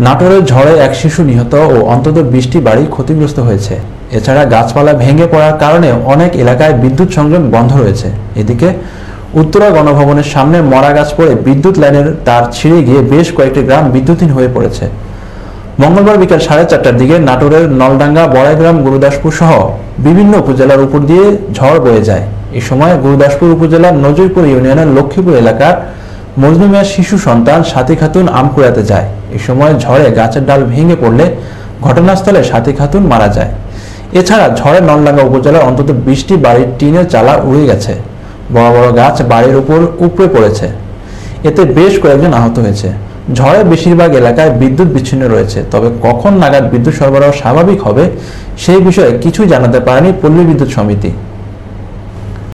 নাটোরের ঝড়ে এক শিশু নিহত ও অন্তত বিশটি বাড়ি ক্ষতিগ্রস্ত হয়েছে। এছাড়া গাছপালা ভেঙে পড়ার কারণে অনেক এলাকায় বিদ্যুৎ সংযোগ বন্ধ রয়েছে। এদিকে উত্তরা গণভবনের সামনে মরা গাছ পড়ে বিদ্যুৎ লাইনের তার ছিঁড়ে গিয়ে বেশ কয়েকটি গ্রাম বিদ্যুৎহীন হয়ে পড়েছে। মঙ্গলবার বিকাল সাড়ে চারটার দিকে নাটোরের নলডাঙ্গা, বড়াইগ্রাম, গুরুদাসপুর সহ বিভিন্ন উপজেলার উপর দিয়ে ঝড় বয়ে যায়। এই সময় গুরুদাসপুর উপজেলার নজরপুর ইউনিয়নের লক্ষ্মীপুর এলাকার মজনু মিয়ার শিশু সন্তান সাথী খাতুন আম কুড়াতে যায়। এই সময় ঝড়ে গাছের ডাল ভেঙে পড়লে ঘটনাস্থলে সাথী খাতুন মারা যায়। এছাড়া ঝড়ে নলডাঙ্গা উপজেলার অন্তত বিশটি বাড়ির টিনের চালা উড়ে গেছে। বড় বড় গাছ বাড়ির উপর উপড়ে পড়েছে। এতে বেশ কয়েকজন আহত হয়েছে। ঝড়ে বেশিরভাগ এলাকায় বিদ্যুৎ বিচ্ছিন্ন রয়েছে। তবে কখন নাগাদ বিদ্যুৎ সরবরাহ স্বাভাবিক হবে, সেই বিষয়ে কিছুই জানাতে পারেনি পল্লী বিদ্যুৎ সমিতি।